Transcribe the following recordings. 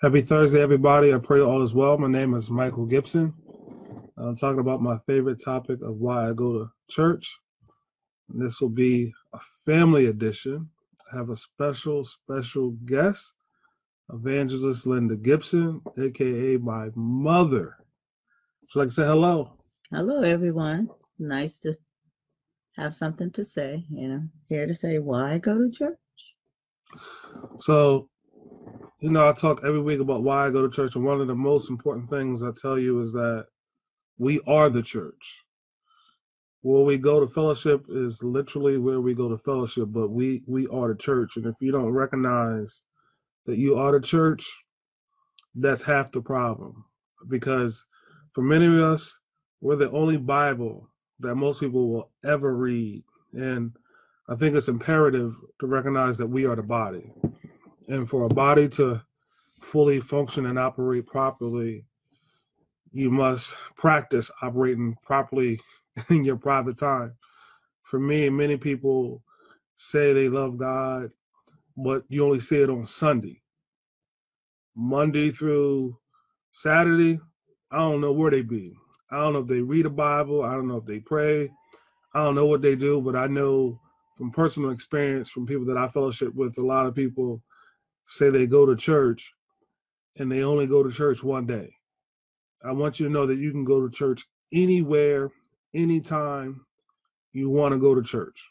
Happy Thursday, everybody. I pray all is well. My name is Michael Gibson. I'm talking about my favorite topic of why I go to church. And this will be a family edition. I have a special, special guest, Evangelist Linda Gibson, aka my mother. Would you like to say hello? Hello, everyone. Nice to have something to say. And I'm here to say why I go to church. So, you know, I talk every week about why I go to church, and one of the most important things I tell you is that we are the church. Where we go to fellowship is literally where we go to fellowship, but we we are the church. And if you don't recognize that you are the church, that's half the problem. Because for many of us, we're the only Bible that most people will ever read. And I think it's imperative to recognize that we are the body. And for a body to fully function and operate properly, you must practice operating properly in your private time. For me, many people say they love God, but you only see it on Sunday. Monday through Saturday, I don't know where they be. I don't know if they read a Bible. I don't know if they pray. I don't know what they do, but I know from personal experience from people that I fellowship with, a lot of people say they go to church and they only go to church one day. I want you to know that you can go to church anywhere, anytime you want to go to church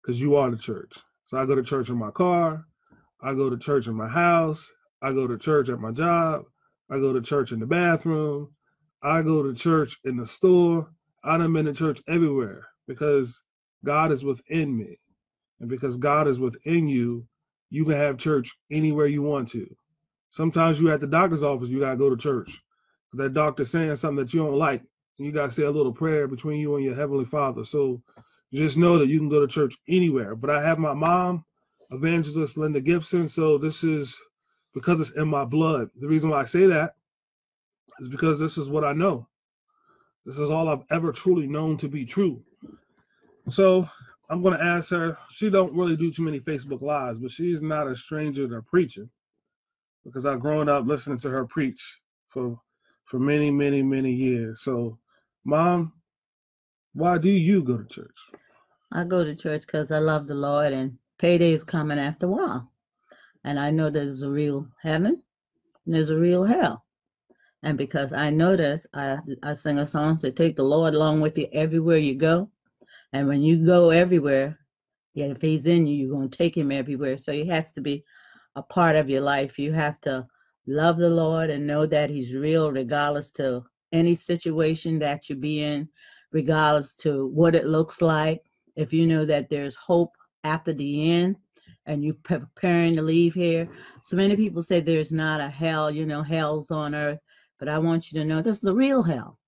because you are the church. So I go to church in my car, I go to church in my house, I go to church at my job, I go to church in the bathroom, I go to church in the store. I done been to church everywhere because God is within me. And because God is within you, you can have church anywhere you want to. Sometimes you at the doctor's office, you gotta go to church. Because that doctor's saying something that you don't like. And you gotta say a little prayer between you and your heavenly father. So just know that you can go to church anywhere. But I have my mom, evangelist Linda Gibson. So this is because it's in my blood. The reason why I say that is because this is what I know. This is all I've ever truly known to be true. So I'm going to ask her. She don't really do too many Facebook lives, but she's not a stranger to preaching because I've grown up listening to her preach for for many, many, many years. So, Mom, why do you go to church? I go to church because I love the Lord, and payday is coming after a while, and I know there's a real heaven and there's a real hell. And because I know this, I, I sing a song to take the Lord along with you everywhere you go. And when you go everywhere, yeah, if he's in you, you're going to take him everywhere. So he has to be a part of your life. You have to love the Lord and know that he's real, regardless to any situation that you be in, regardless to what it looks like. If you know that there's hope after the end and you're preparing to leave here. So many people say there's not a hell, you know, hell's on earth. But I want you to know this is a real hell.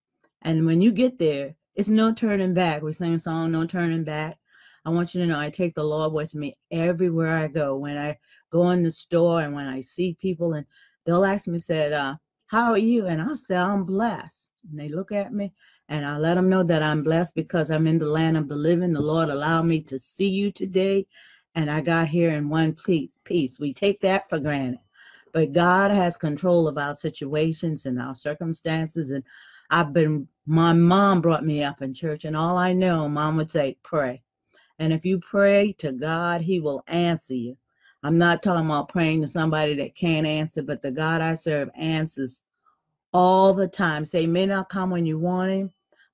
And when you get there, it's no turning back. We sing a song, No Turning Back. I want you to know I take the Lord with me everywhere I go. When I go in the store and when I see people and they'll ask me, said, uh, how are you? And I'll say, I'm blessed. And they look at me and I let them know that I'm blessed because I'm in the land of the living. The Lord allowed me to see you today. And I got here in one piece. We take that for granted. But God has control of our situations and our circumstances. And I've been, my mom brought me up in church, and all I know, mom would say, pray. And if you pray to God, He will answer you. I'm not talking about praying to somebody that can't answer, but the God I serve answers all the time. Say, may not come when you want Him,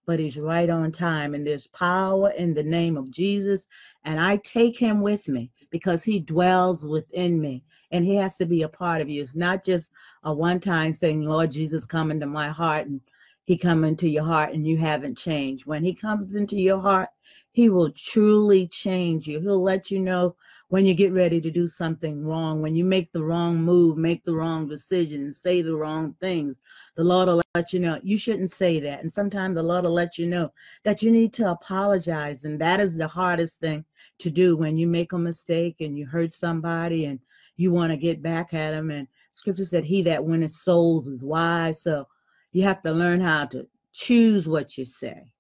but He's right on time. And there's power in the name of Jesus. And I take Him with me because He dwells within me and he has to be a part of you. It's not just a one time saying, Lord Jesus, come into my heart and he come into your heart and you haven't changed. When he comes into your heart, he will truly change you. He'll let you know when you get ready to do something wrong, when you make the wrong move, make the wrong decision, say the wrong things. The Lord will let you know you shouldn't say that. And sometimes the Lord will let you know that you need to apologize. And that is the hardest thing to do when you make a mistake and you hurt somebody and you want to get back at him. And scripture said, He that winneth souls is wise. So you have to learn how to choose what you say.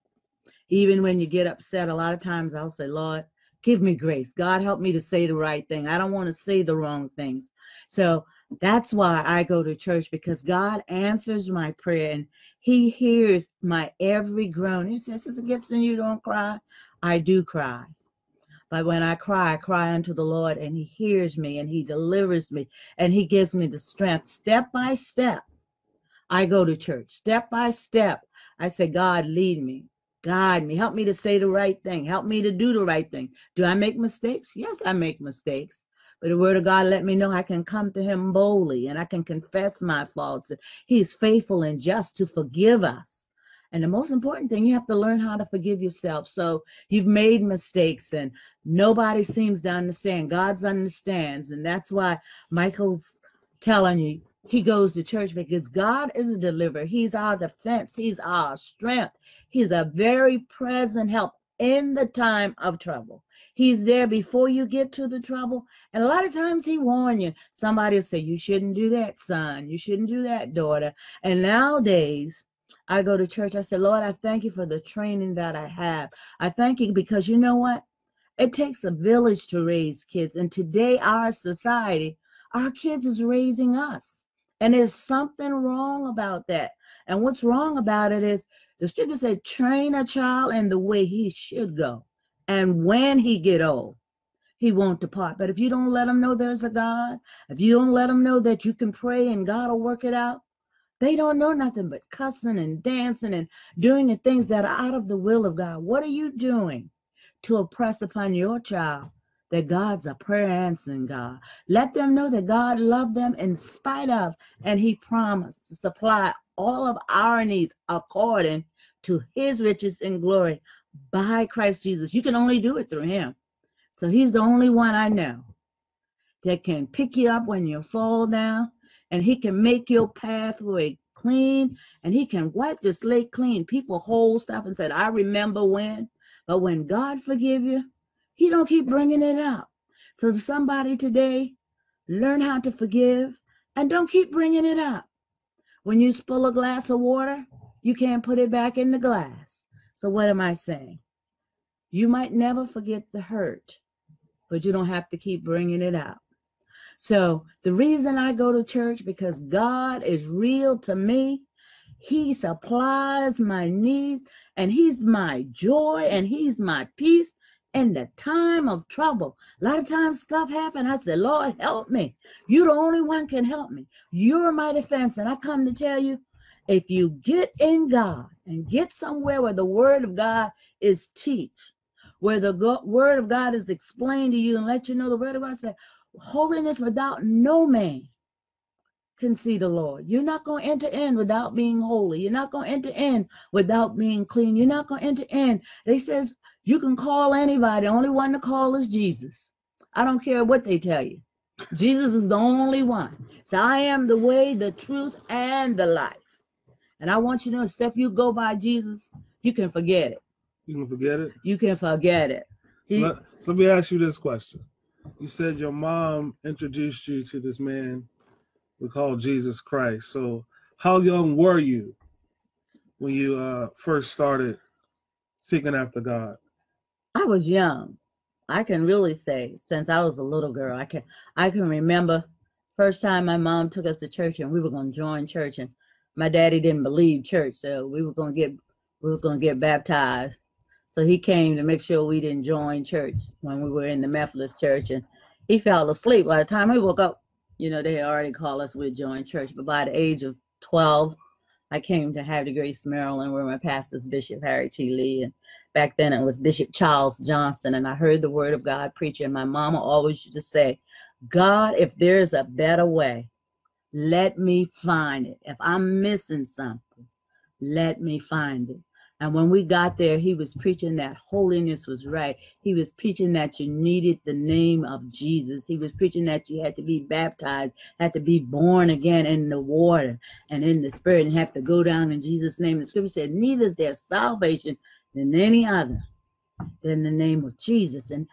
Even when you get upset, a lot of times I'll say, Lord, give me grace. God, help me to say the right thing. I don't want to say the wrong things. So That's why I go to church because God answers my prayer and He hears my every groan. He says, Sister Gibson, you don't cry. I do cry. But when I cry, I cry unto the Lord, and He hears me and He delivers me and He gives me the strength. Step by step, I go to church. Step by step, I say, God, lead me, guide me, help me to say the right thing, help me to do the right thing. Do I make mistakes? Yes, I make mistakes. But the word of God let me know I can come to him boldly and I can confess my faults. He's faithful and just to forgive us. And the most important thing, you have to learn how to forgive yourself. So you've made mistakes and nobody seems to understand. God's understands. And that's why Michael's telling you he goes to church because God is a deliverer. He's our defense. He's our strength. He's a very present help in the time of trouble. He's there before you get to the trouble. And a lot of times he warn you. Somebody will say, You shouldn't do that, son. You shouldn't do that, daughter. And nowadays, I go to church. I say, Lord, I thank you for the training that I have. I thank you because you know what? It takes a village to raise kids. And today, our society, our kids is raising us. And there's something wrong about that. And what's wrong about it is the scripture said, train a child in the way he should go. And when he get old, he won't depart. But if you don't let him know there's a God, if you don't let him know that you can pray and God will work it out, they don't know nothing but cussing and dancing and doing the things that are out of the will of God. What are you doing to impress upon your child that God's a prayer answering God? Let them know that God loved them in spite of, and He promised to supply all of our needs according to His riches and glory by Christ Jesus. You can only do it through Him. So He's the only one I know that can pick you up when you fall down and he can make your pathway clean and he can wipe the slate clean. People hold stuff and said, I remember when, but when God forgive you, he don't keep bringing it up. So somebody today, learn how to forgive and don't keep bringing it up. When you spill a glass of water, you can't put it back in the glass. So what am I saying? You might never forget the hurt, but you don't have to keep bringing it up. So the reason I go to church because God is real to me. He supplies my needs and he's my joy and he's my peace in the time of trouble. A lot of times stuff happen. I say, Lord, help me. You're the only one can help me. You're my defense. And I come to tell you, if you get in God and get somewhere where the word of God is teach, where the word of God is explained to you and let you know the word of God said, holiness without no man can see the Lord. You're not going to enter in without being holy. You're not going to enter in without being clean. You're not going to enter in. They says you can call anybody. The only one to call is Jesus. I don't care what they tell you. Jesus is the only one. So I am the way, the truth, and the life. And I want you to know, except you go by Jesus, you can forget it. You can forget it. You can forget it. He, so, let, so let me ask you this question you said your mom introduced you to this man we call Jesus Christ. So, how young were you when you uh, first started seeking after God? I was young. I can really say since I was a little girl, I can I can remember first time my mom took us to church and we were going to join church and my daddy didn't believe church, so we were going to get we was going to get baptized so he came to make sure we didn't join church when we were in the Methodist church. And he fell asleep. By the time we woke up, you know, they already called us we join church. But by the age of 12, I came to Havre de Grace, Maryland, where my pastor's Bishop Harry T. Lee. And back then it was Bishop Charles Johnson. And I heard the word of God preaching. My mama always used to say, God, if there's a better way, let me find it. If I'm missing something, let me find it. And when we got there, he was preaching that holiness was right. He was preaching that you needed the name of Jesus. He was preaching that you had to be baptized, had to be born again in the water and in the spirit, and have to go down in Jesus' name. The scripture said, Neither is there salvation than any other than the name of Jesus. And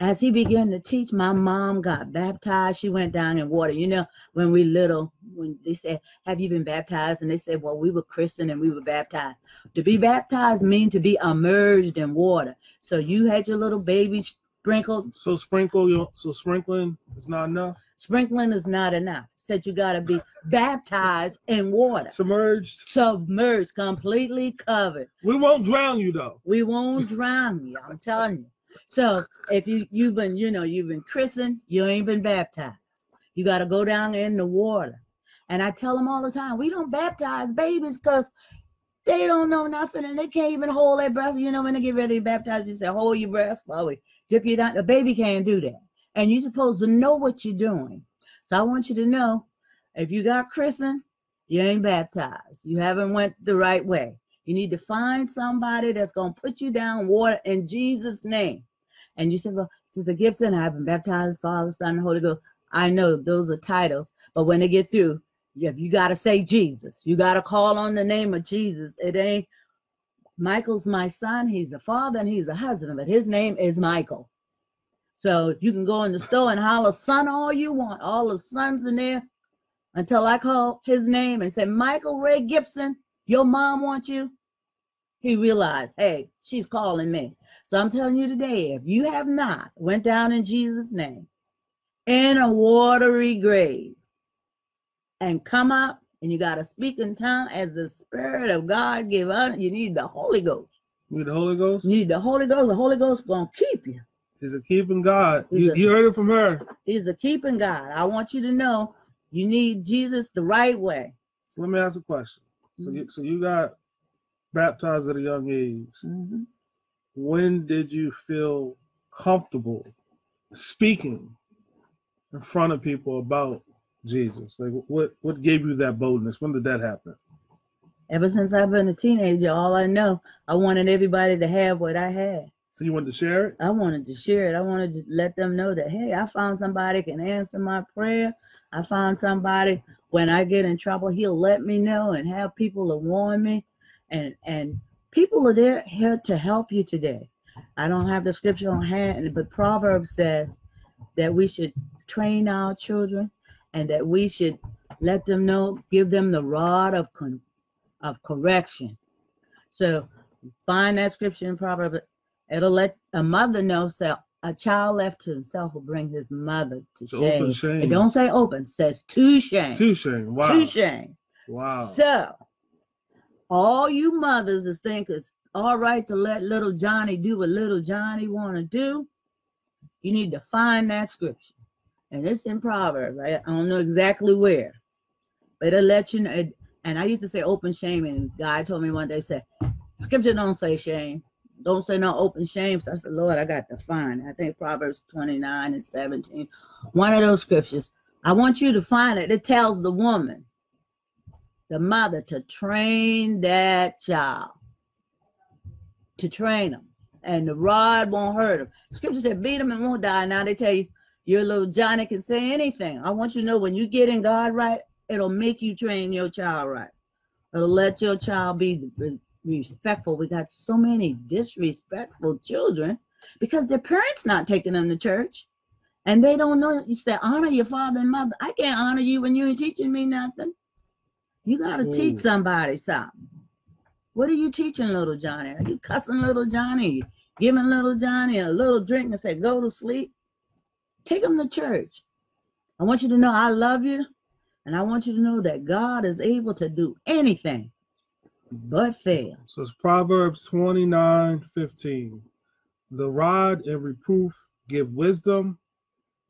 as he began to teach, my mom got baptized. She went down in water. You know, when we little, when they said, Have you been baptized? And they said, Well, we were christened and we were baptized. To be baptized means to be immersed in water. So you had your little baby sprinkled. So sprinkle your so sprinkling is not enough. Sprinkling is not enough. Said you got to be baptized in water, Submerged. submerged, completely covered. We won't drown you though. We won't drown you. I'm telling you. So if you you've been you know you've been christened, you ain't been baptized. You got to go down in the water. And I tell them all the time, we don't baptize babies because they don't know nothing and they can't even hold their breath. You know when they get ready to baptize, you say hold your breath while we dip you down. The baby can't do that, and you're supposed to know what you're doing. So I want you to know, if you got christened, you ain't baptized. You haven't went the right way. You need to find somebody that's going to put you down water in Jesus' name. And you said, well, Sister Gibson, I've been baptized, Father, Son, and Holy Ghost. I know those are titles, but when they get through, if you got to say Jesus, you got to call on the name of Jesus. It ain't Michael's my son. He's a father and he's a husband, but his name is Michael. So you can go in the store and holler son all you want, all the sons in there until I call his name and say, Michael Ray Gibson, your mom wants you. He realized, hey, she's calling me. So I'm telling you today, if you have not went down in Jesus' name in a watery grave and come up and you got to speak in tongue as the Spirit of God give us, you need the Holy Ghost. You need the Holy Ghost. You need the Holy Ghost. The Holy Ghost gonna keep you. He's a keeping God. He's You, a- you heard it from her. He's a keeping God. I want you to know you need Jesus the right way. So let me ask a question. So you, so you got baptized at a young age. Mhm. When did you feel comfortable speaking in front of people about Jesus? Like what what gave you that boldness? When did that happen? Ever since I've been a teenager, all I know, I wanted everybody to have what I had. So you wanted to share it? I wanted to share it. I wanted to let them know that, hey, I found somebody can answer my prayer. I found somebody when I get in trouble, he'll let me know and have people to warn me. And and people are there here to help you today. I don't have the scripture on hand, but Proverbs says that we should train our children and that we should let them know, give them the rod of con- of correction. So find that scripture in Proverbs. It'll let a mother know that a child left to himself will bring his mother to To shame. open shame. It don't say open, says to shame. To shame. Wow. To shame. Wow. So all you mothers is think it's all right to let little Johnny do what little Johnny want to do. You need to find that scripture. And it's in Proverbs. I, I don't know exactly where. But it'll let you know. it- and I used to say open shame, and God told me one day, say, scripture don't say shame. Don't say no open shame. So I said, Lord, I got to find. I think Proverbs 29 and 17. One of those scriptures. I want you to find it. It tells the woman the mother to train that child to train them and the rod won't hurt him scripture said beat him and won't die now they tell you your little johnny can say anything i want you to know when you get in god right it'll make you train your child right it'll let your child be respectful we got so many disrespectful children because their parents not taking them to church and they don't know you say honor your father and mother i can't honor you when you ain't teaching me nothing you got to mm. teach somebody something. What are you teaching little Johnny? Are you cussing little Johnny? Giving little Johnny a little drink and say, go to sleep? Take him to church. I want you to know I love you. And I want you to know that God is able to do anything but fail. So it's Proverbs 29 15. The rod and reproof give wisdom,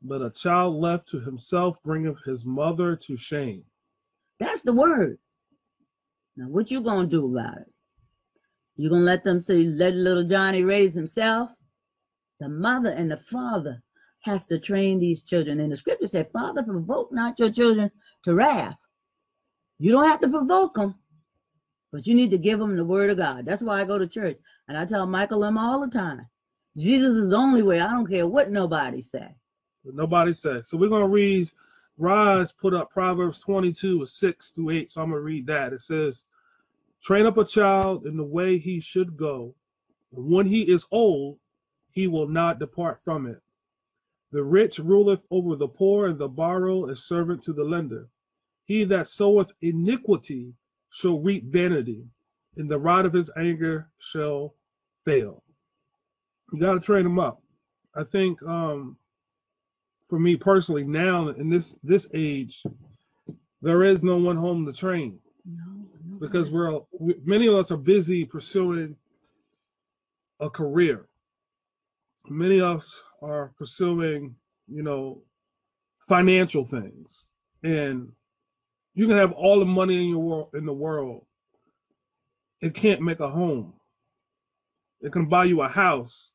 but a child left to himself bringeth his mother to shame. That's the word. Now, what you gonna do about it? You gonna let them say, let little Johnny raise himself? The mother and the father has to train these children. And the scripture said, Father, provoke not your children to wrath. You don't have to provoke them, but you need to give them the word of God. That's why I go to church. And I tell Michael them all the time. Jesus is the only way. I don't care what nobody say. Nobody said. So we're going to read, Rise put up Proverbs 22, 6 through 8. So I'm going to read that. It says, Train up a child in the way he should go. And when he is old, he will not depart from it. The rich ruleth over the poor, and the borrower is servant to the lender. He that soweth iniquity shall reap vanity, and the rod of his anger shall fail. You got to train him up. I think um, for me personally now in this this age, there is no one home to train No, because we're we, many of us are busy pursuing a career. Many of us are pursuing, you know, financial things, and you can have all the money in your world in the world. It can't make a home. It can buy you a house,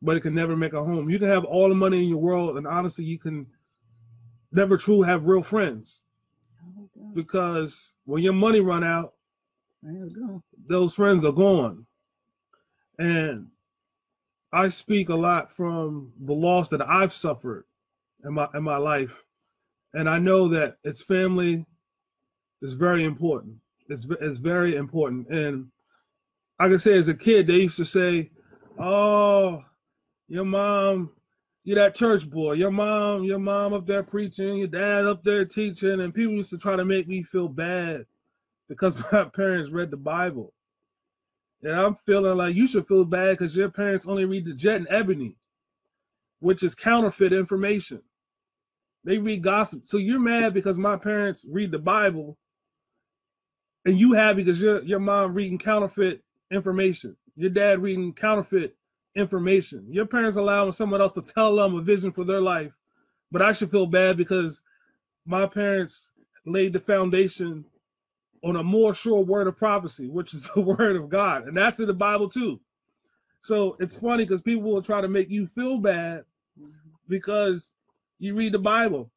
but it can never make a home. You can have all the money in your world, and honestly, you can never truly have real friends Oh, because when your money run out, There you go. those friends are gone. And I speak a lot from the loss that I've suffered in my in my life, and I know that it's family is very important. It's it's very important, and I can say as a kid they used to say, "Oh, your mom, you're that church boy. Your mom, your mom up there preaching, your dad up there teaching," and people used to try to make me feel bad because my parents read the Bible. And I'm feeling like you should feel bad because your parents only read the Jet and Ebony, which is counterfeit information. They read gossip. So you're mad because my parents read the Bible, and you happy because your your mom reading counterfeit information. Your dad reading counterfeit information. Your parents allowing someone else to tell them a vision for their life, but I should feel bad because my parents laid the foundation on a more sure word of prophecy, which is the word of God. And that's in the Bible too. So it's funny because people will try to make you feel bad because you read the Bible.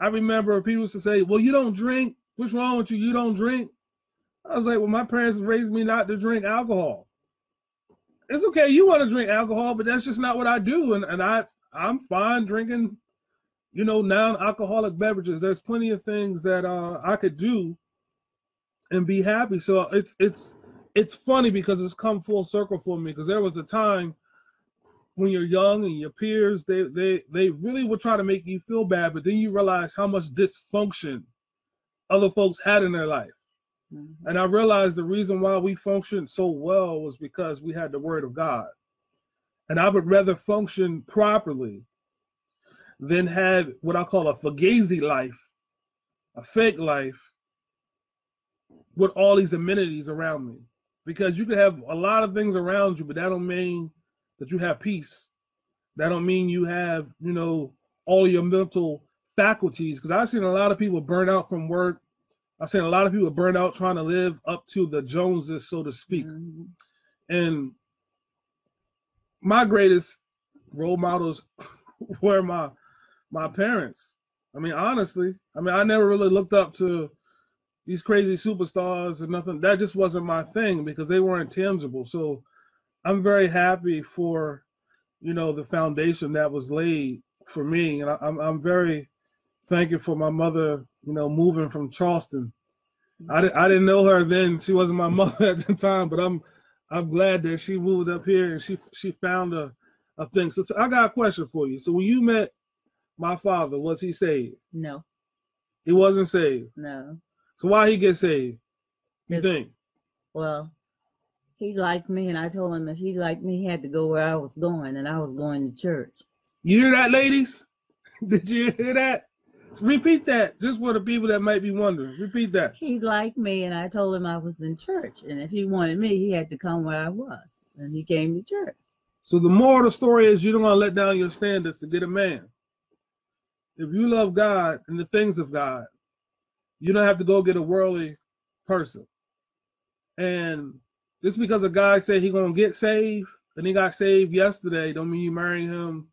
I remember people used to say, Well, you don't drink. What's wrong with you? You don't drink. I was like, Well, my parents raised me not to drink alcohol. It's okay, you want to drink alcohol, but that's just not what I do. And and I I'm fine drinking, you know, non-alcoholic beverages. There's plenty of things that uh I could do and be happy. So it's it's it's funny because it's come full circle for me because there was a time when you're young and your peers they they they really would try to make you feel bad, but then you realize how much dysfunction other folks had in their life. Mhm. And I realized the reason why we functioned so well was because we had the word of God. And I would rather function properly than have what I call a fugazi life, a fake life, with all these amenities around me. Because you could have a lot of things around you, but that don't mean that you have peace. That don't mean you have, you know, all your mental faculties. Because I've seen a lot of people burn out from work. I've seen a lot of people burn out trying to live up to the Joneses, so to speak. Mhm. And my greatest role models were my my parents. I mean, honestly, I mean, I never really looked up to these crazy superstars and nothing. That just wasn't my thing because they weren't tangible. So I'm very happy for, you know, the foundation that was laid for me, and I, I'm I'm very thankful for my mother. You know, moving from Charleston. I didn't I didn't know her then. She wasn't my mother at the time, but I'm I'm glad that she moved up here and she she found a a thing. So t- I got a question for you. So when you met my father, was he saved? No, He wasn't saved. no. So why he get saved? You think? Well, he liked me, and I told him if he liked me, he had to go where I was going, and I was going to church. You hear that, ladies? Did you hear that? Repeat that, just for the people that might be wondering. Repeat that. He liked me, and I told him I was in church, and if he wanted me, he had to come where I was, and he came to church. So the moral of the story is you don't want to let down your standards to get a man. If you love God and the things of God, you don't have to go get a worldly person. And just because a guy said he gonna get saved and he got saved yesterday, don't mean you marry him,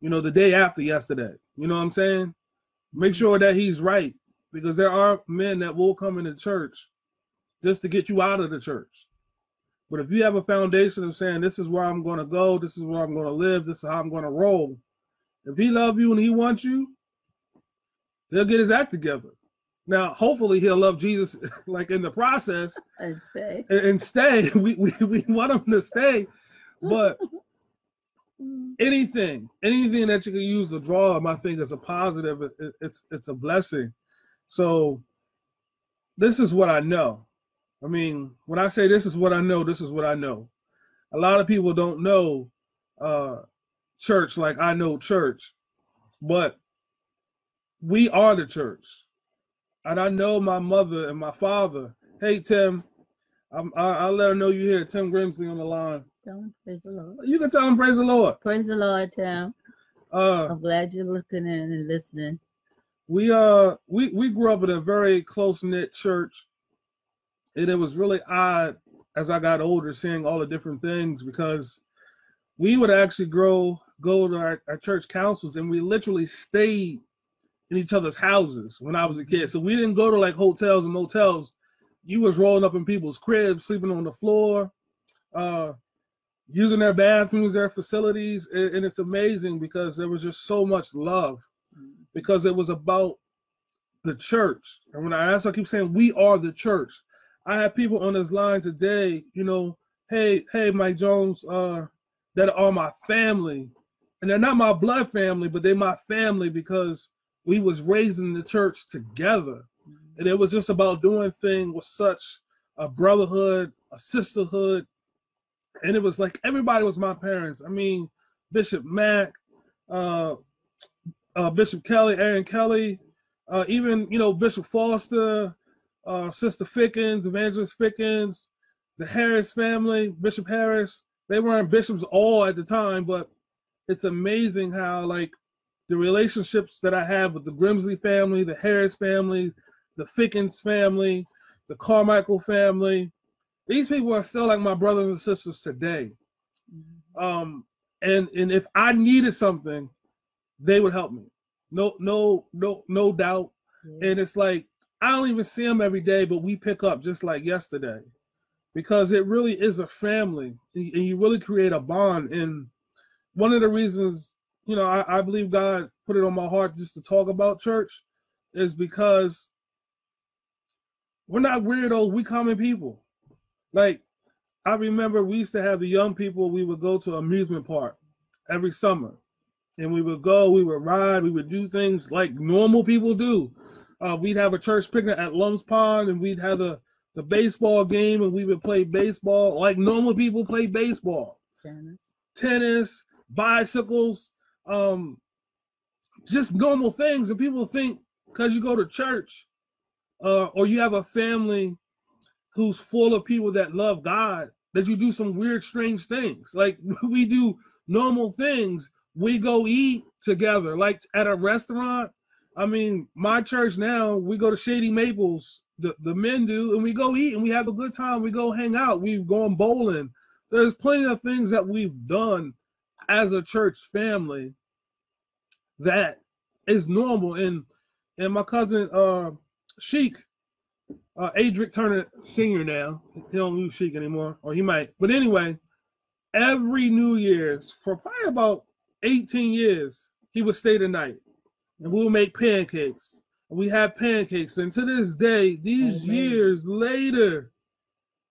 you know, the day after yesterday. You know what I'm saying? Make sure that he's right because there are men that will come into church just to get you out of the church. But if you have a foundation of saying this is where I'm going to go, this is where I'm going to live, this is how I'm going to roll. If he love you and he wants you, he'll get his act together. Now, hopefully, he'll love Jesus like in the process And stay. and, and stay. We, we we want him to stay, but anything, anything that you can use to draw him, I think is a positive. It- it- it's it's a blessing. So this is what I know. I mean, when I say this is what I know, this is what I know. A lot of people don't know uh, church like I know church, but we are the church. And I know my mother and my father. Hey, Tim, I'm, I, will let her know you here. Tim Grimsley on the line. Tell him, praise the Lord. You can tell him, praise the Lord. Praise the Lord, Tim. Uh, I'm glad you're looking in and listening. We uh we we grew up in a very close knit church, and it was really odd as I got older seeing all the different things because we would actually grow go to our, our church councils and we literally stayed in each other's houses when I was a kid. So we didn't go to like hotels and motels. You was rolling up in people's cribs, sleeping on the floor, uh, using their bathrooms, their facilities, and, it's amazing because there was just so much love because it was about the church. And when I ask, I keep saying we are the church. I have people on this line today, you know, hey, hey, Mike Jones, uh, that are my family. And they're not my blood family, but they're my family because we was raised in the church together. And it was just about doing things with such a brotherhood, a sisterhood. And it was like everybody was my parents. I mean, Bishop Mack, uh, uh, Bishop Kelly, Aaron Kelly, uh, even, you know, Bishop Foster, uh, Sister Fickens, Evangelist Fickens, the Harris family, Bishop Harris. They weren't bishops all at the time, but it's amazing how like the relationships that I have with the Grimsley family, the Harris family, the Fickens family, the Carmichael family. These people are still like my brothers and sisters today. Mm-hmm. Um, and and if I needed something, they would help me. No, no, no, no doubt. Yeah. And it's like I don't even see them every day, but we pick up just like yesterday because it really is a family and you really create a bond. And one of the reasons, you know, I, I believe God put it on my heart just to talk about church is because we're not weirdos, we common people. Like I remember we used to have the young people, we would go to amusement park every summer. And we would go, we would ride, we would do things like normal people do. Uh, we'd have a church picnic at Lum's Pond, and we'd have the the baseball game, and we would play baseball like normal people play baseball. Tennis, tennis, bicycles, um, just normal things. And people think because you go to church, uh, or you have a family who's full of people that love God, that you do some weird, strange things. Like we do normal things. We go eat together, like at a restaurant I mean, my church now, we go to Shady Maples, the, the men do, and we go eat and we have a good time. We go hang out. We've gone bowling. There's plenty of things that we've done as a church family that is normal. And and my cousin uh Sheik, uh Adric Turner Senior now, he don't use Sheik anymore, or he might. But anyway, every New Year's for probably about 18 years, he would stay the night and we'll make pancakes. And we have pancakes. And to this day, these Amen. years later,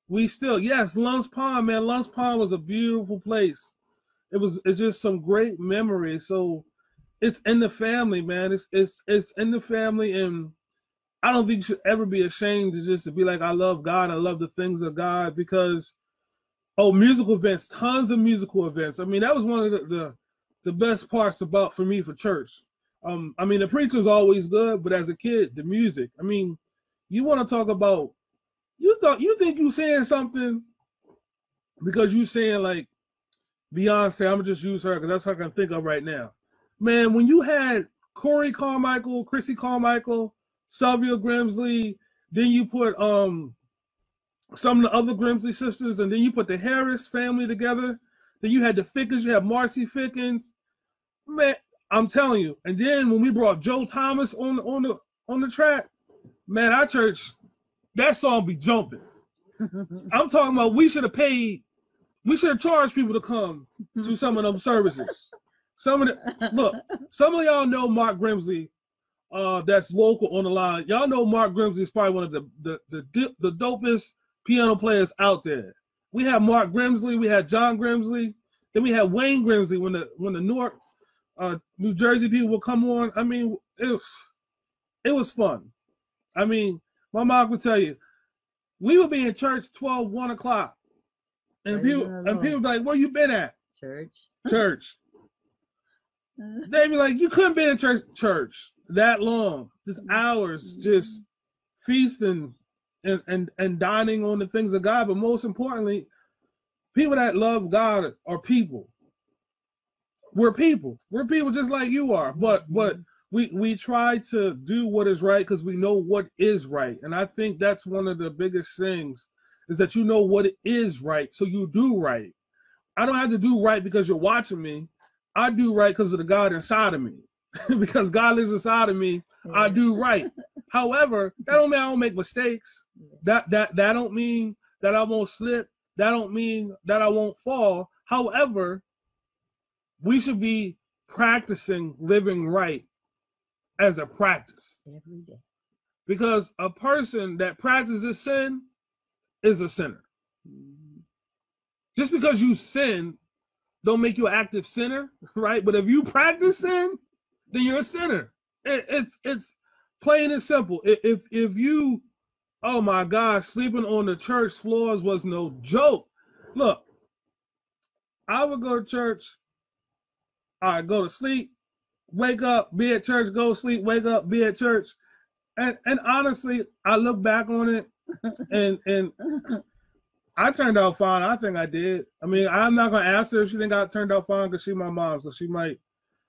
we still, yes, Lum's Pond, man. Lum's Pond was a beautiful place. It was it's just some great memories. So it's in the family, man. It's it's it's in the family, and I don't think you should ever be ashamed to just to be like, I love God, I love the things of God, because oh, musical events, tons of musical events. I mean, that was one of the, the, the best parts about for me for church um, I mean, the preacher's always good, but as a kid, the music. I mean, you want to talk about you thought you think you saying something because you saying like Beyonce. I'm gonna just use her because that's what I can think of right now. Man, when you had Corey Carmichael, Chrissy Carmichael, Sylvia Grimsley, then you put um some of the other Grimsley sisters, and then you put the Harris family together. Then you had the Fickens, you had Marcy Fickens. Man, I'm telling you. And then when we brought Joe Thomas on on the on the track, man, our church, that song be jumping. I'm talking about we should have paid, we should have charged people to come to some of them services. Some of the look, some of y'all know Mark Grimsley, uh, that's local on the line. Y'all know Mark Grimsley is probably one of the the the, the dopest piano players out there. We had Mark Grimsley, we had John Grimsley, then we had Wayne Grimsley when the when the Newark uh, New Jersey people would come on. I mean, it was, it was fun. I mean, my mom would tell you, we would be in church 12, 1 o'clock. And people and people be like, where you been at? Church. Church. they be like, you couldn't be in church church that long, just hours, just feasting and and and dining on the things of God. But most importantly, people that love God are people. We're people. We're people just like you are. But but we we try to do what is right because we know what is right. And I think that's one of the biggest things is that you know what is right, so you do right. I don't have to do right because you're watching me. I do right because of the God inside of me. because God lives inside of me, I do right. However, that don't mean I don't make mistakes. That that that don't mean that I won't slip. That don't mean that I won't fall. However, we should be practicing living right as a practice. Every day. Because a person that practices sin is a sinner. Just because you sin don't make you an active sinner, right? But if you practice sin, then you're a sinner. It, it's it's plain and simple. If if you, oh my God, sleeping on the church floors was no joke. Look, I would go to church. I go to sleep, wake up, be at church, go sleep, wake up, be at church. And and honestly, I look back on it and and I turned out fine. I think I did. I mean, I'm not gonna ask her if she think I turned out fine because she's my mom, so she might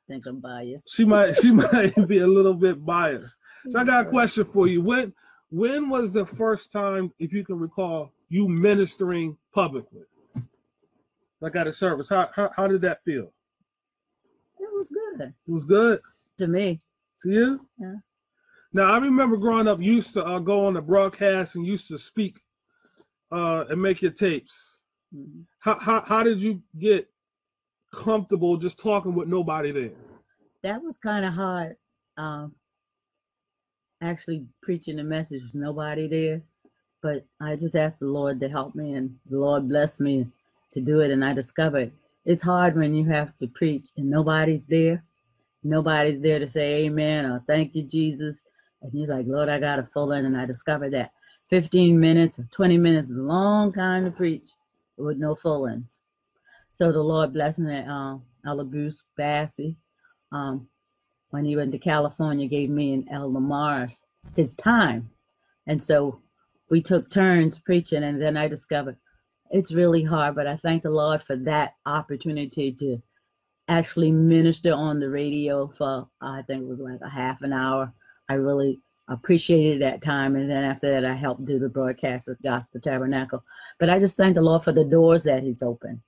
think I'm biased. She might she might be a little bit biased. So I got a question for you. When when was the first time, if you can recall, you ministering publicly? Like at a service. How how, how did that feel? It was good. It was good to me. To you? Yeah. Now I remember growing up, used to uh, go on the broadcast and used to speak uh, and make your tapes. Mm-hmm. How, how how did you get comfortable just talking with nobody there? That was kind of hard. Um, actually preaching the message with nobody there, but I just asked the Lord to help me, and the Lord blessed me to do it. And I discovered it's hard when you have to preach and nobody's there. Nobody's there to say amen or thank you, Jesus. And you're like, Lord, I got to full in. And I discovered that 15 minutes or 20 minutes is a long time to preach with no full ins. So the Lord blessed me at um, Elabuse Bassey. Um, when he went to California, gave me and Elder Mars his time. And so we took turns preaching, and then I discovered it's really hard, but I thank the Lord for that opportunity to actually minister on the radio for, I think it was like a half an hour. I really appreciated that time. And then after that, I helped do the broadcast of Gospel Tabernacle. But I just thank the Lord for the doors that He's opened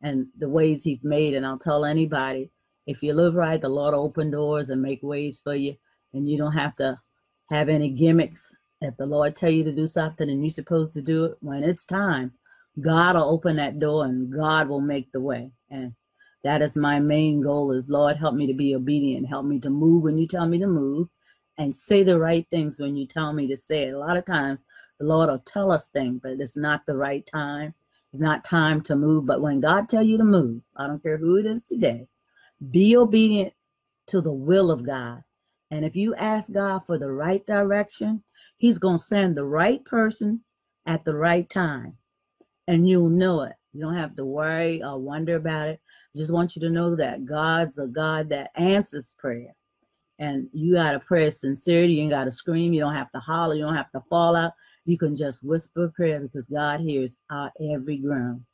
and the ways He's made. And I'll tell anybody if you live right, the Lord open doors and make ways for you. And you don't have to have any gimmicks. If the Lord tell you to do something and you're supposed to do it when it's time, God will open that door and God will make the way. And that is my main goal is Lord, help me to be obedient. Help me to move when you tell me to move and say the right things when you tell me to say it. A lot of times the Lord will tell us things, but it's not the right time. It's not time to move. But when God tell you to move, I don't care who it is today, be obedient to the will of God. And if you ask God for the right direction, He's going to send the right person at the right time. And you'll know it. You don't have to worry or wonder about it. I just want you to know that God's a God that answers prayer and you got to pray sincerity. You ain't got to scream. You don't have to holler. You don't have to fall out. You can just whisper prayer because God hears our every groan.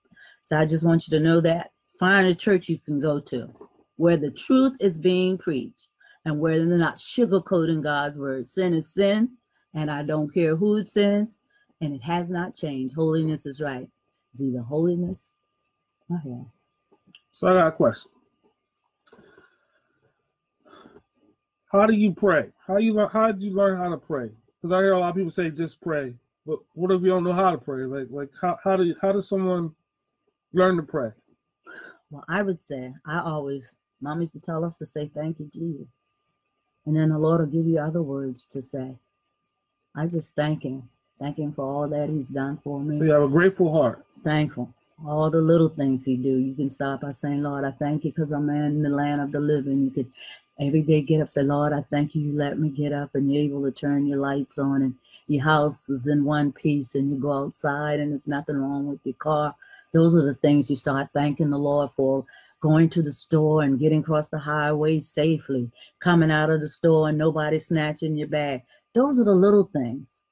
So I just want you to know that. Find a church you can go to where the truth is being preached and where they're not sugarcoating God's word. Sin is sin, and I don't care who it's in, and it has not changed. Holiness is right. It's either holiness or hell. So I got a question. How do you pray? How you learn? How did you learn how to pray? Because I hear a lot of people say just pray, but what if you don't know how to pray? Like, like how how do you, how does someone learn to pray? Well, I would say I always mom used to tell us to say thank you, Jesus, and then the Lord will give you other words to say. I just thank Him, thank Him for all that He's done for me. So you have a grateful heart. Thankful all the little things he do. You can start by saying, Lord, I thank you because I'm in the land of the living. You could every day get up, say, Lord, I thank you. You let me get up and you're able to turn your lights on and your house is in one piece and you go outside and there's nothing wrong with your car. Those are the things you start thanking the Lord for. going to the store and getting across the highway safely, coming out of the store and nobody snatching your bag. Those are the little things.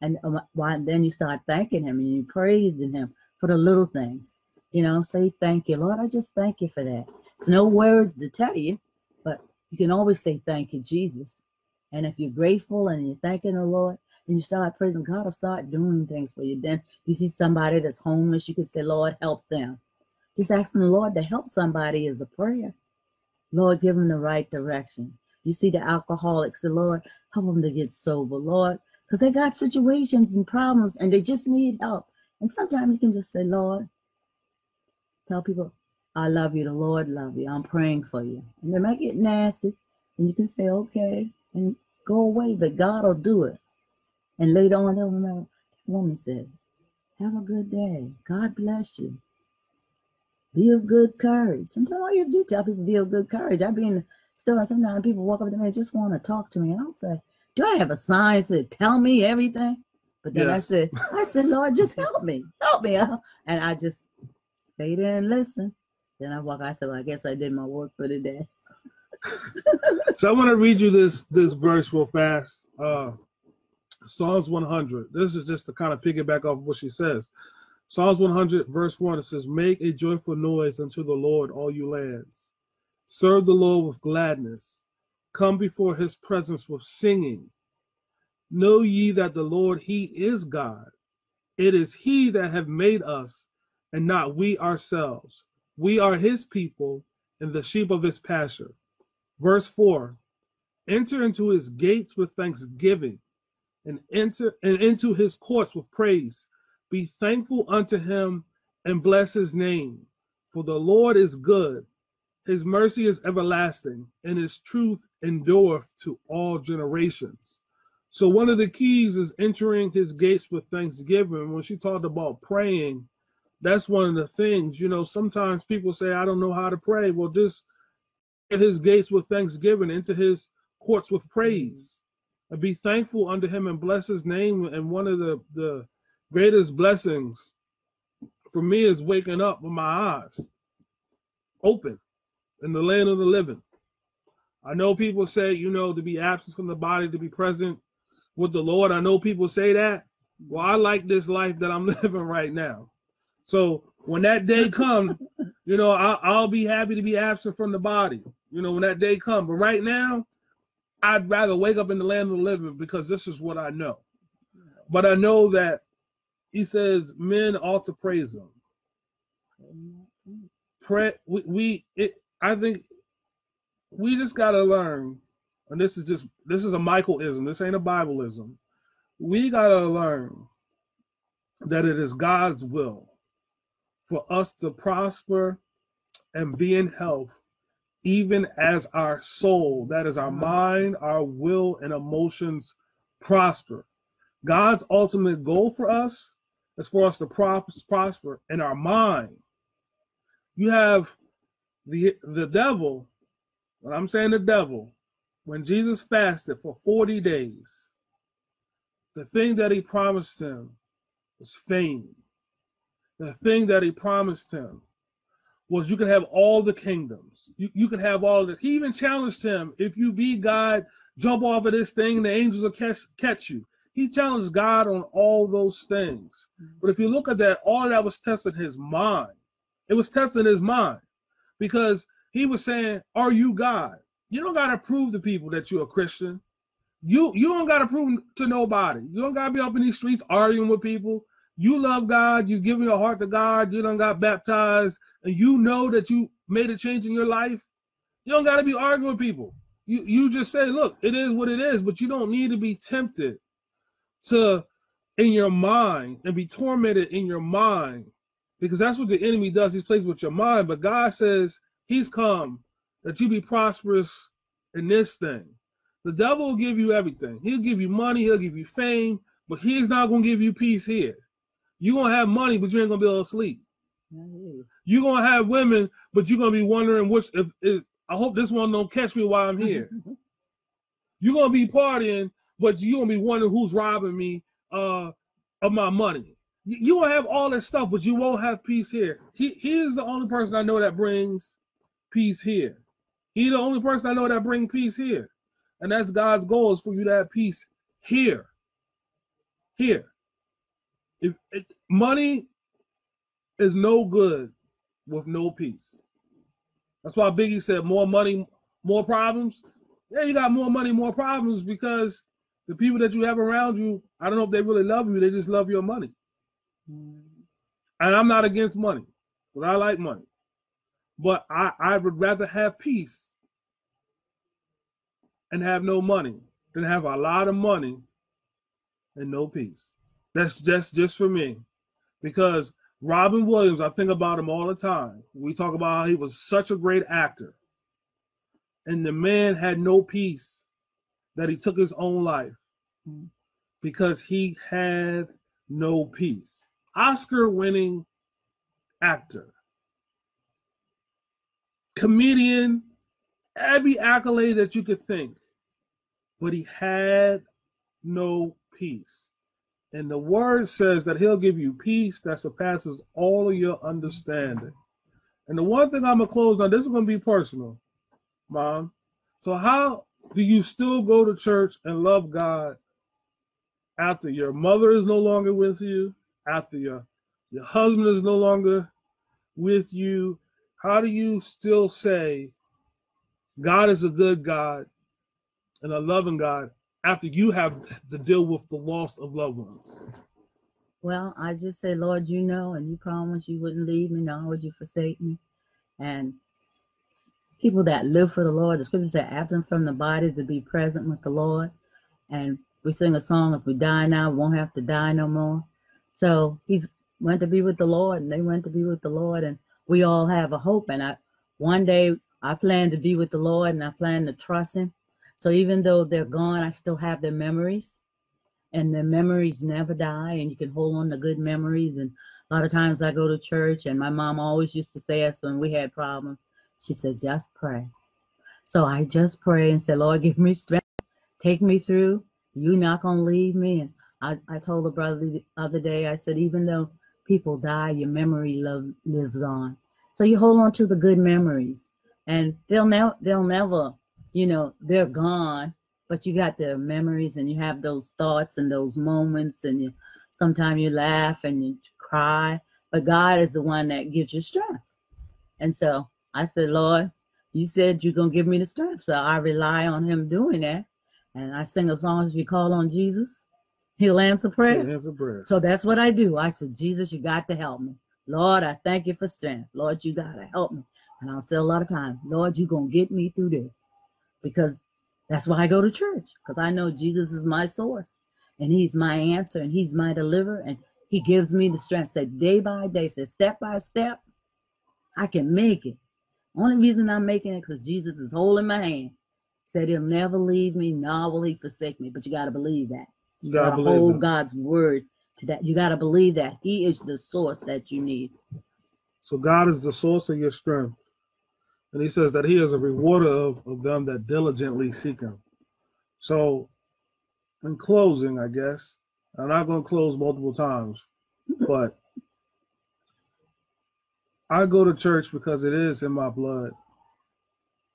And um, why then you start thanking him and you praising him for the little things. You know, say thank you, Lord. I just thank you for that. It's no words to tell you, you can always say thank you, Jesus. And if you're grateful and you're thanking the Lord, and you start praising God, will start doing things for you. Then you see somebody that's homeless, you can say, Lord, help them. Just asking the Lord to help somebody is a prayer. Lord, give them the right direction. You see the alcoholics, the Lord, help them to get sober, Lord, because they got situations and problems and they just need help. And sometimes you can just say, Lord, tell people, I love you, the Lord love you, I'm praying for you. And they might get nasty, and you can say, okay, and go away, but God will do it. And later on, they'll remember, the woman said, have a good day. God bless you. Be of good courage. Sometimes all you do tell people be of good courage. I've been the store and sometimes people walk up to me and just want to talk to me. And I'll say, Do I have a sign to tell me everything? But then yes. I said, I said, Lord, just help me. Help me. And I just stay there and listen. Then I walk, I said, Well, I guess I did my work for the day. so I want to read you this this verse real fast. Uh Psalms 100. This is just to kind of piggyback off what she says. Psalms 100, verse 1, it says, Make a joyful noise unto the Lord, all you lands. Serve the Lord with gladness. Come before his presence with singing. Know ye that the Lord, he is God. It is he that have made us, and not we ourselves. We are his people, and the sheep of his pasture. Verse 4 Enter into his gates with thanksgiving, and enter and into his courts with praise be thankful unto him and bless his name. For the Lord is good, his mercy is everlasting, and his truth endureth to all generations. So, one of the keys is entering his gates with thanksgiving. When she talked about praying, that's one of the things. You know, sometimes people say, I don't know how to pray. Well, just his gates with thanksgiving, into his courts with mm-hmm. praise, and be thankful unto him and bless his name. And one of the, the greatest blessings for me is waking up with my eyes open in the land of the living. I know people say, you know, to be absent from the body, to be present with the Lord. I know people say that. Well, I like this life that I'm living right now. So when that day comes, you know, I'll, I'll, be happy to be absent from the body, you know, when that day comes. But right now, I'd rather wake up in the land of the living because this is what I know. But I know that he says men ought to praise him. Pray we, we it I think we just gotta learn, and this is just this is a Michaelism, this ain't a Bibleism. We gotta learn that it is God's will for us to prosper and be in health, even as our soul, that is our mind, our will, and emotions prosper. God's ultimate goal for us is for us to prosper in our mind. You have the the devil, when I'm saying the devil, when Jesus fasted for 40 days, the thing that he promised him was fame. The thing that he promised him was you can have all the kingdoms. You, you can have all of it. He even challenged him, if you be God, jump off of this thing, the angels will catch, catch you. He challenged God on all those things. But if you look at that, all that was testing his mind. It was testing his mind because he was saying, Are you God? You don't got to prove to people that you're a Christian. You you don't got to prove to nobody. You don't got to be up in these streets arguing with people. You love God. You give your heart to God. You don't got baptized, and you know that you made a change in your life. You don't got to be arguing with people. You you just say, look, it is what it is, but you don't need to be tempted to in your mind and be tormented in your mind because that's what the enemy does. He's plays with your mind. But God says he's come that you be prosperous in this thing. The devil will give you everything. He'll give you money. He'll give you fame, but he's not going to give you peace here. You're going to have money, but you ain't going to be able to sleep. You're going to have women, but you're going to be wondering which, if, if I hope this one don't catch me while I'm here. you're going to be partying, but you're gonna be wondering who's robbing me uh, of my money. You, will have all that stuff, but you won't have peace here. He he is the only person I know that brings peace here. He the only person I know that bring peace here. And that's God's goal is for you to have peace here. Here. If money is no good with no peace. That's why Biggie said more money, more problems. Yeah, you got more money, more problems because the people that you have around you, I don't know if they really love you, they just love your money. And I'm not against money, but I like money. But I, I would rather have peace and have no money than have a lot of money and no peace. That's just just for me. Because Robin Williams, I think about him all the time. We talk about how he was such a great actor. And the man had no peace that he took his own life because he had no peace. Oscar winning actor, comedian, every accolade that you could think, but he had no peace. And the word says that he'll give you peace that surpasses all of your understanding. And the one thing I'm gonna close on, this is gonna be personal, mom. So how do you still go to church and love God after your mother is no longer with you, after your your husband is no longer with you, how do you still say God is a good God and a loving God after you have to deal with the loss of loved ones? Well, I just say, Lord, you know, and you promised you wouldn't leave me, nor would you forsake me. And people that live for the Lord, the scriptures say, absent from the bodies to be present with the Lord. And we sing a song, if we die now, we won't have to die no more. So he's went to be with the Lord, and they went to be with the Lord, and we all have a hope. And I one day I plan to be with the Lord, and I plan to trust Him. So even though they're gone, I still have their memories, and their memories never die, and you can hold on to good memories. And a lot of times I go to church, and my mom always used to say us when we had problems. She said, "Just pray." So I just pray and say, "Lord, give me strength, take me through." You're not gonna leave me. And I, I told a brother the other day, I said, even though people die, your memory love, lives on. So you hold on to the good memories, and they'll never, they'll never, you know, they're gone. But you got the memories, and you have those thoughts and those moments, and you sometimes you laugh and you cry. But God is the one that gives you strength. And so I said, Lord, you said you're gonna give me the strength, so I rely on Him doing that and I sing a song as you call on Jesus, he'll answer prayer. He'll answer prayer. So that's what I do. I said, Jesus, you got to help me. Lord, I thank you for strength. Lord, you got to help me. And I'll say a lot of times, Lord, you're going to get me through this. Because that's why I go to church. Because I know Jesus is my source. And he's my answer. And he's my deliverer. And he gives me the strength. Say day by day, said step by step, I can make it. Only reason I'm making it because Jesus is holding my hand said he'll never leave me, nor will he forsake me. But you got to believe that. You, got to hold God's word to that. You got to believe that he is the source that you need. So God is the source of your strength. And he says that he is a rewarder of, of them that diligently seek him. So in closing, I guess, I'm not going to close multiple times, but I go to church because it is in my blood.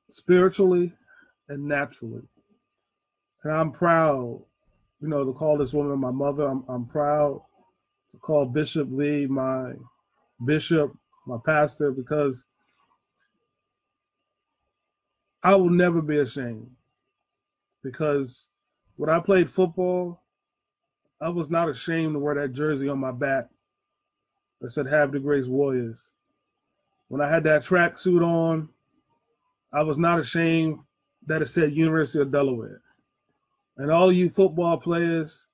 Spiritually, and naturally. And I'm proud, you know, to call this woman my mother. I'm, I'm proud to call Bishop Lee my bishop, my pastor, because I will never be ashamed. Because when I played football, I was not ashamed to wear that jersey on my back that said Havre de Grace Warriors. When I had that track suit on, I was not ashamed that it said University of Delaware. And all you football players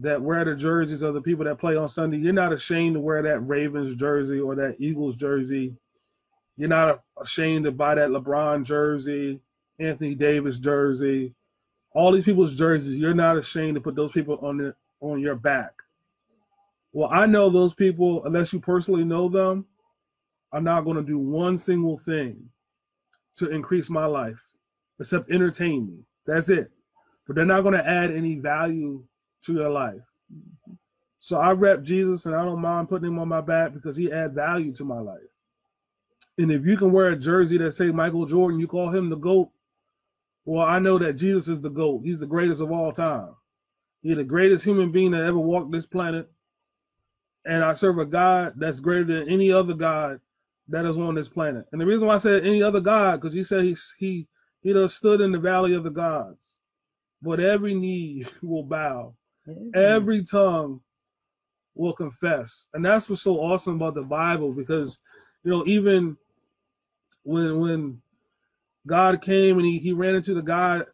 that wear the jerseys of the people that play on Sunday, you're not ashamed to wear that Ravens jersey or that Eagles jersey. You're not ashamed to buy that LeBron jersey, Anthony Davis jersey, all these people's jerseys. You're not ashamed to put those people on the, on your back. Well, I know those people, unless you personally know them, are not going to do one single thing to increase my life except entertain me. That's it. But they're not going to add any value to your life. So I rep Jesus and I don't mind putting him on my back because he add value to my life. And if you can wear a jersey that say Michael Jordan, you call him the GOAT. Well, I know that Jesus is the GOAT. He's the greatest of all time. He's the greatest human being that ever walked this planet. And I serve a God that's greater than any other God that is on this planet. And the reason why I said any other God, because he said he he he does stood in the valley of the gods. But every knee will bow, mm-hmm. every tongue will confess. And that's what's so awesome about the Bible, because you know, even when when God came and he, he ran into the God,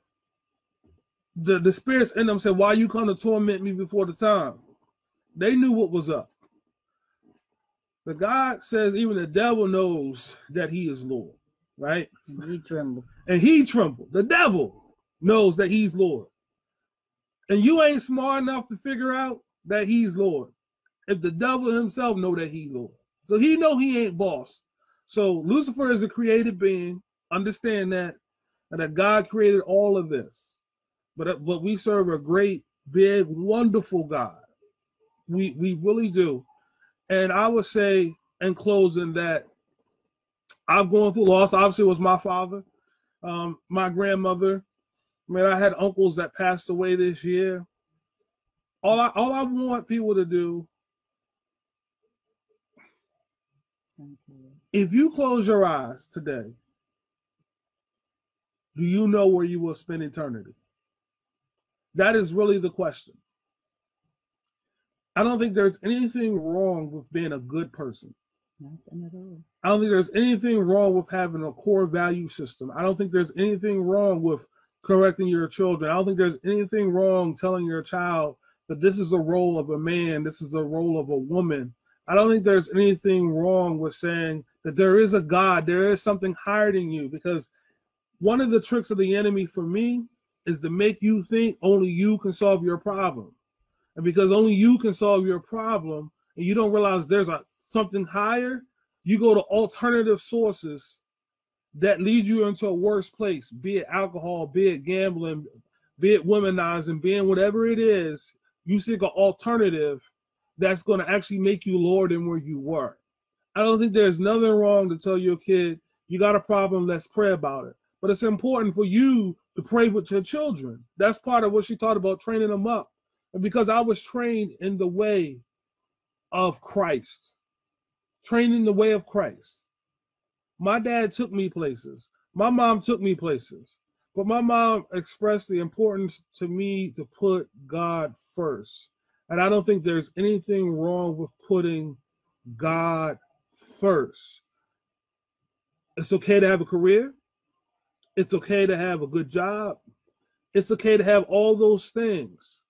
the, the spirits in them said, Why you come to torment me before the time? They knew what was up. The God says even the devil knows that he is Lord, right? He trembled. And he trembled. The devil knows that he's Lord. And you ain't smart enough to figure out that he's Lord. If the devil himself know that he's Lord. So he know he ain't boss. So Lucifer is a created being. Understand that. And that God created all of this. But, but we serve a great, big, wonderful God. We we really do. And I would say in closing that I've gone through loss. Obviously, was my father, um, my grandmother. I mean, I had uncles that passed away this year. All I all I want people to do, if you close your eyes today, do you know where you will spend eternity? That is really the question. I don't think there's anything wrong with being a good person. Nothing at all. I don't think there's anything wrong with having a core value system. I don't think there's anything wrong with correcting your children. I don't think there's anything wrong telling your child that this is the role of a man, this is the role of a woman. I don't think there's anything wrong with saying that there is a God, there is something higher than you, because one of the tricks of the enemy for me is to make you think only you can solve your problem. And because only you can solve your problem, and you don't realize there's a something higher, you go to alternative sources that lead you into a worse place, be it alcohol, be it gambling, be it womanizing, being whatever it is, you seek an alternative that's going to actually make you lower than where you were. I don't think there's nothing wrong to tell your kid, you got a problem, let's pray about it. But it's important for you to pray with your children. That's part of what she taught about training them up. And because I was trained in the way of Christ, trained in the way of Christ. My dad took me places. My mom took me places. But my mom expressed the importance to me to put God first. And I don't think there's anything wrong with putting God first. It's okay to have a career. It's okay to have a good job. It's okay to have all those things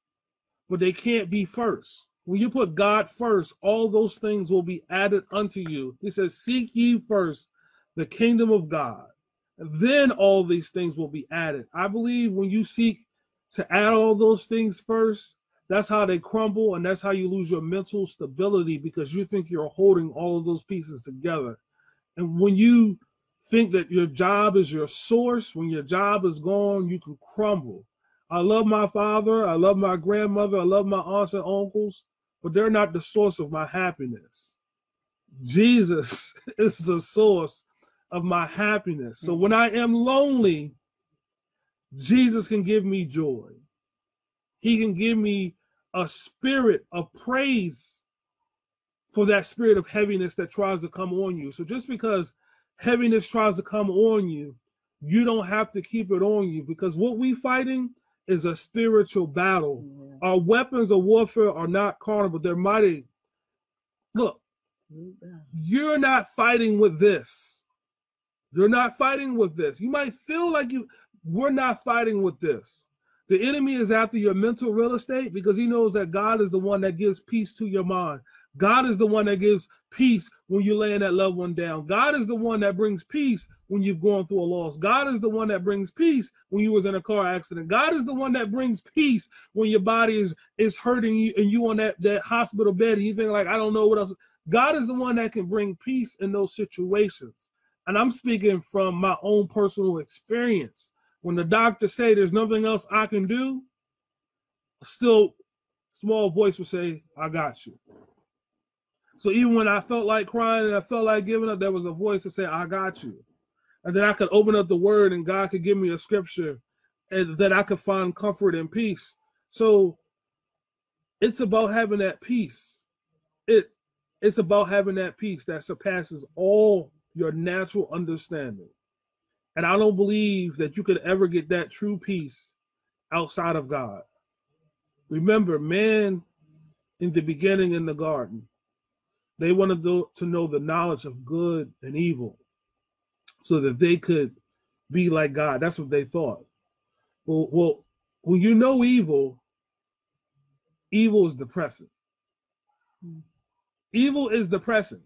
but they can't be first. When you put God first, all those things will be added unto you. He says, Seek ye first the kingdom of God, then all these things will be added. I believe when you seek to add all those things first, that's how they crumble and that's how you lose your mental stability because you think you're holding all of those pieces together. And when you think that your job is your source, when your job is gone, you can crumble. I love my father, I love my grandmother, I love my aunts and uncles, but they're not the source of my happiness. Jesus is the source of my happiness. So when I am lonely, Jesus can give me joy. He can give me a spirit of praise for that spirit of heaviness that tries to come on you. So just because heaviness tries to come on you, you don't have to keep it on you because what we fighting is a spiritual battle. Yeah. Our weapons of warfare are not carnal, they're mighty. Look, you're not fighting with this. You're not fighting with this. You might feel like you, we're not fighting with this. The enemy is after your mental real estate because he knows that God is the one that gives peace to your mind. God is the one that gives peace when you're laying that loved one down. God is the one that brings peace when you've gone through a loss. God is the one that brings peace when you was in a car accident. God is the one that brings peace when your body is is hurting you and you on that, that hospital bed and you think like, I don't know what else. God is the one that can bring peace in those situations. And I'm speaking from my own personal experience. When the doctor say there's nothing else I can do, still small voice will say, I got you. So even when I felt like crying and I felt like giving up, there was a voice that say, I got you. And then I could open up the word and God could give me a scripture and that I could find comfort and peace. So it's about having that peace. It it's about having that peace that surpasses all your natural understanding. And I don't believe that you could ever get that true peace outside of God. Remember, man in the beginning in the garden, they wanted to, know the knowledge of good and evil so that they could be like God. That's what they thought. Well, well when you know evil, evil is depressing. Evil is depressing.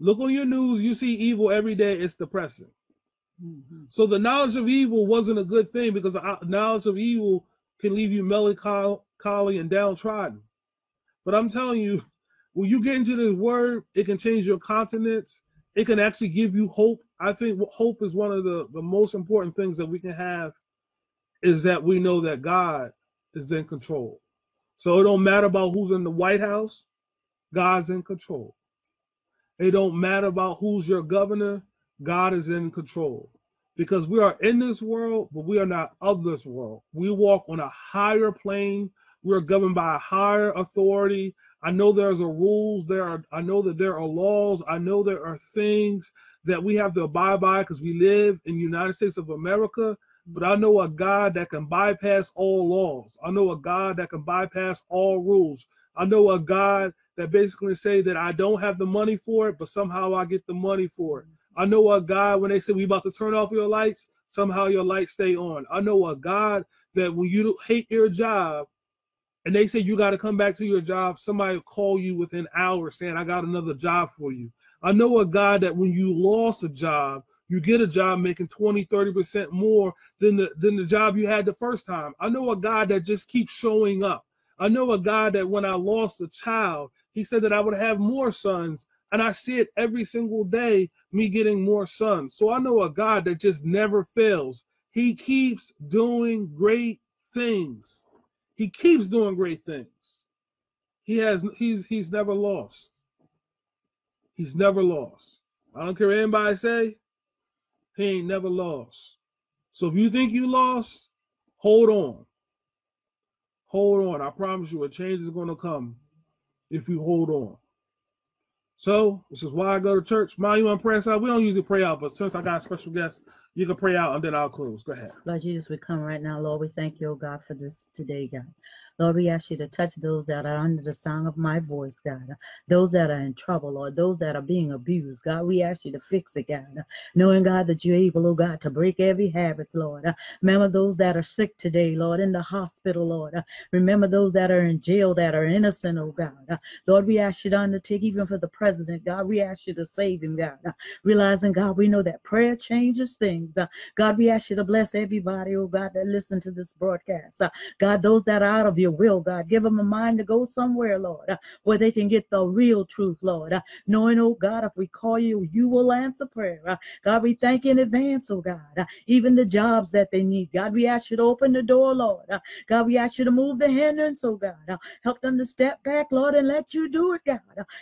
Look on your news, you see evil every day, it's depressing. Mm-hmm. So the knowledge of evil wasn't a good thing because knowledge of evil can leave you melancholy and downtrodden. But I'm telling you, when you get into this word, it can change your continence. It can actually give you hope. I think hope is one of the, the most important things that we can have is that we know that God is in control. So it don't matter about who's in the White House, God's in control. It don't matter about who's your governor, God is in control. Because we are in this world, but we are not of this world. We walk on a higher plane. We are governed by a higher authority. I know there's a rules. There are. I know that there are laws. I know there are things that we have to abide by because we live in the United States of America. But I know a God that can bypass all laws. I know a God that can bypass all rules. I know a God that basically say that I don't have the money for it, but somehow I get the money for it. I know a God when they say we about to turn off your lights, somehow your lights stay on. I know a God that when you hate your job and they say you got to come back to your job, somebody will call you within hours saying, I got another job for you. I know a God that when you lost a job, you get a job making 20, 30% more than the than the job you had the first time. I know a God that just keeps showing up. I know a God that when I lost a child, he said that I would have more sons. And I see it every single day, me getting more sons. So I know a God that just never fails. He keeps doing great things. He keeps doing great things. He has he's he's never lost. He's never lost. I don't care what anybody say, he ain't never lost. So if you think you lost, hold on. Hold on. I promise you a change is going to come if you hold on. So this is why I go to church. Mind you want to pray outside? We don't usually pray out, but since I got a special guest, you can pray out and then I'll close. Go ahead. Lord Jesus, we come right now, Lord. We thank you, oh God, for this today, God. Lord, we ask you to touch those that are under the sound of my voice, God. Those that are in trouble, Lord. Those that are being abused, God. We ask you to fix it, God. Knowing, God, that you're able, oh God, to break every habit, Lord. Remember those that are sick today, Lord, in the hospital, Lord. Remember those that are in jail that are innocent, oh God. Lord, we ask you to undertake, even for the president, God. We ask you to save him, God. Realizing, God, we know that prayer changes things. God, we ask you to bless everybody, oh God, that listen to this broadcast. God, those that are out of your will, God. Give them a mind to go somewhere, Lord, uh, where they can get the real truth, Lord. Uh, knowing, oh God, if we call you, you will answer prayer. Uh, God, we thank you in advance, oh God. Uh, even the jobs that they need, God, we ask you to open the door, Lord. Uh, God, we ask you to move the hindrance, oh God. Uh, help them to step back, Lord, and let you do it, God.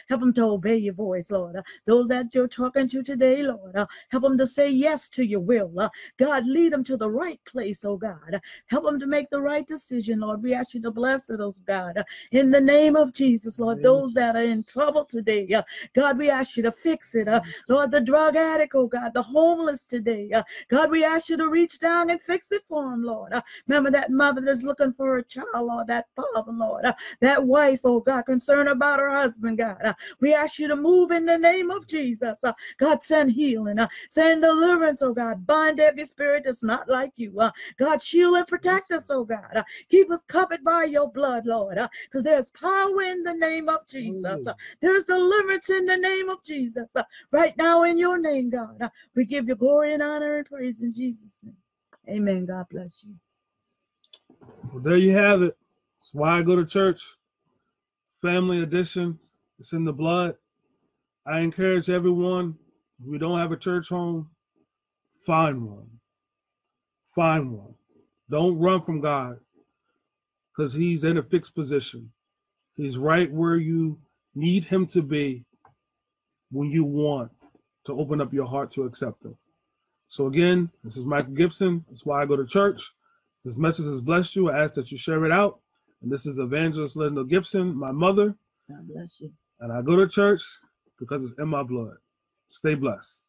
help them to obey your voice, Lord. those that you're talking to today, Lord, help them to say yes to your will. God, lead them to the right place, oh God. help them to make the right decision, Lord. We ask you to bless those, God. In the name of Jesus, Lord, those that are in trouble today, uh, God, we ask you to fix it. Uh, Lord, the drug addict, oh God, the homeless today, uh, God, we ask you to reach down and fix it for them, Lord. Remember that mother that's looking for a child, Lord, that father, Lord, that wife, oh God, concerned about her husband, God. We ask you to move in the name of Jesus. God, send healing, send deliverance, oh God. Bind every spirit that's not like you. God, shield and protect us, oh God. Keep us covered by your blood, Lord, because uh, there's power in the name of Jesus. Uh, there's deliverance in the name of Jesus. Uh, right now, in your name, God, we give you glory and honor and praise in Jesus' name. Amen. God bless you. Well, there you have it. That's why I go to church. Family edition. It's in the blood. I encourage everyone, if we don't have a church home, find one. Find one. Don't run from God because he's in a fixed position. He's right where you need him to be when you want to open up your heart to accept him. So again, this is Michael Gibson. That's why I go to church. This message has blessed you. I ask that you share it out. And this is Evangelist Linda Gibson, my mother. God bless you. And I go to church because it's in my blood. Stay blessed.